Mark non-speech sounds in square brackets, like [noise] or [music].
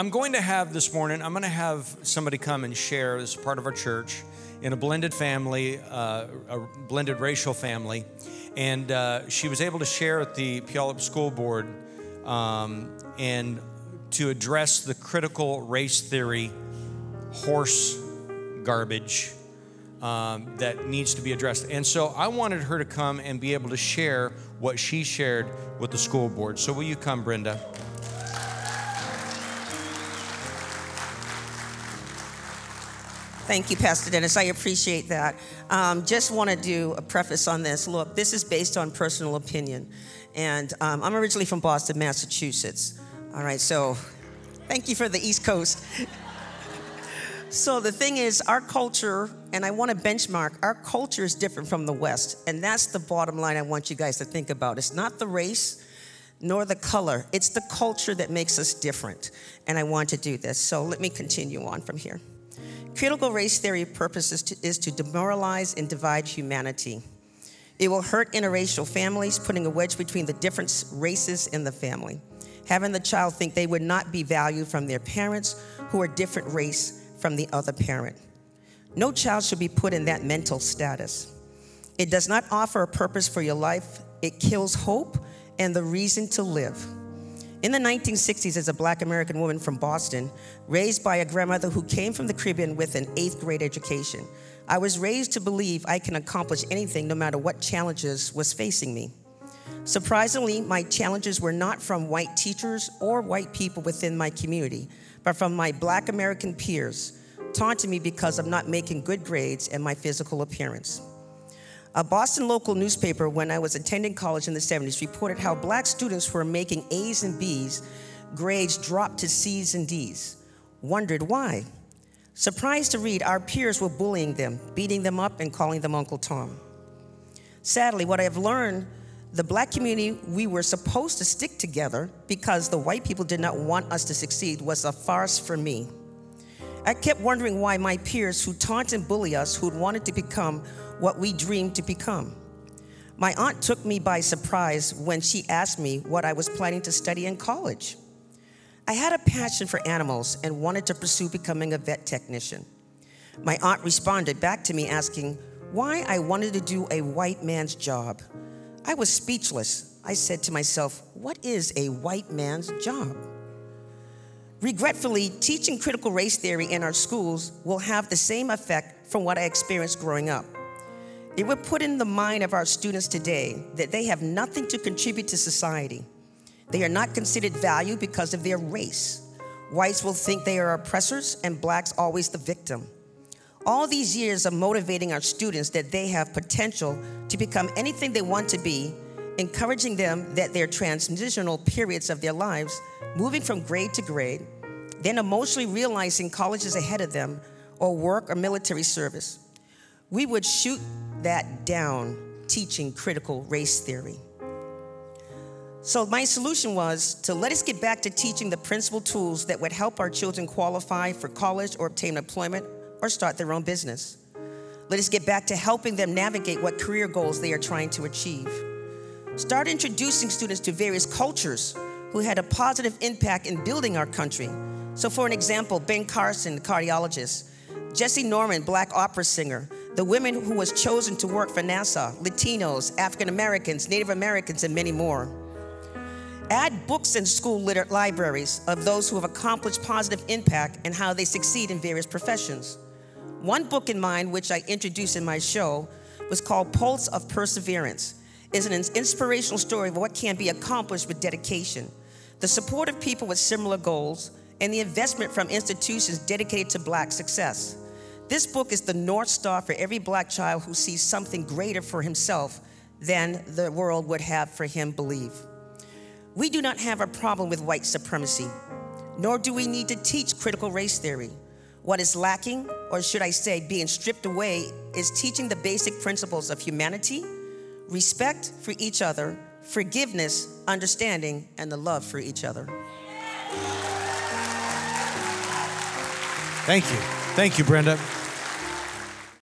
I'm going to have this morning, I'm going to have somebody come and share as part of our church in a blended family, uh, a blended racial family. And uh, she was able to share at the Puyallup School Board um, and to address the critical race theory horse garbage um, that needs to be addressed. And so I wanted her to come and be able to share what she shared with the school board. So will you come, Brenda? Thank you, Pastor Dennis. I appreciate that. Um, just want to do a preface on this. Look, this is based on personal opinion. And um, I'm originally from Boston, Massachusetts. All right, so thank you for the East Coast. [laughs] so the thing is, our culture, and I want to benchmark, our culture is different from the West. And that's the bottom line I want you guys to think about. It's not the race nor the color, it's the culture that makes us different. And I want to do this. So let me continue on from here. Critical race theory purpose is to, is to demoralize and divide humanity. It will hurt interracial families, putting a wedge between the different races in the family, having the child think they would not be valued from their parents who are different race from the other parent. No child should be put in that mental status. It does not offer a purpose for your life, it kills hope and the reason to live. In the 1960s, as a black American woman from Boston, raised by a grandmother who came from the Caribbean with an eighth grade education, I was raised to believe I can accomplish anything no matter what challenges was facing me. Surprisingly, my challenges were not from white teachers or white people within my community, but from my black American peers, taunting me because of not making good grades and my physical appearance. A Boston local newspaper, when I was attending college in the 70s, reported how black students were making A's and B's, grades dropped to C's and D's. Wondered why. Surprised to read, our peers were bullying them, beating them up, and calling them Uncle Tom. Sadly, what I have learned, the black community, we were supposed to stick together because the white people did not want us to succeed, was a farce for me. I kept wondering why my peers who taunt and bully us, who'd wanted to become what we dreamed to become. My aunt took me by surprise when she asked me what I was planning to study in college. I had a passion for animals and wanted to pursue becoming a vet technician. My aunt responded back to me asking why I wanted to do a white man's job. I was speechless. I said to myself, What is a white man's job? Regretfully, teaching critical race theory in our schools will have the same effect from what I experienced growing up. It would put in the mind of our students today that they have nothing to contribute to society. They are not considered valued because of their race. Whites will think they are oppressors, and blacks always the victim. All these years of motivating our students that they have potential to become anything they want to be, encouraging them that their transitional periods of their lives, moving from grade to grade, then emotionally realizing college is ahead of them, or work or military service. We would shoot that down teaching critical race theory. So, my solution was to let us get back to teaching the principal tools that would help our children qualify for college or obtain employment or start their own business. Let us get back to helping them navigate what career goals they are trying to achieve. Start introducing students to various cultures who had a positive impact in building our country. So, for an example, Ben Carson, cardiologist, Jessye Norman, black opera singer, the women who was chosen to work for NASA, Latinos, African Americans, Native Americans, and many more. Add books in school libraries of those who have accomplished positive impact and how they succeed in various professions. One book in mind, which I introduced in my show, was called Pulse of Perseverance. It's an inspirational story of what can be accomplished with dedication, the support of people with similar goals, and the investment from institutions dedicated to black success. This book is the North Star for every black child who sees something greater for himself than the world would have for him believe. We do not have a problem with white supremacy, nor do we need to teach critical race theory. What is lacking, or should I say, being stripped away, is teaching the basic principles of humanity, respect for each other, forgiveness, understanding, and the love for each other. Thank you. Thank you, Brenda.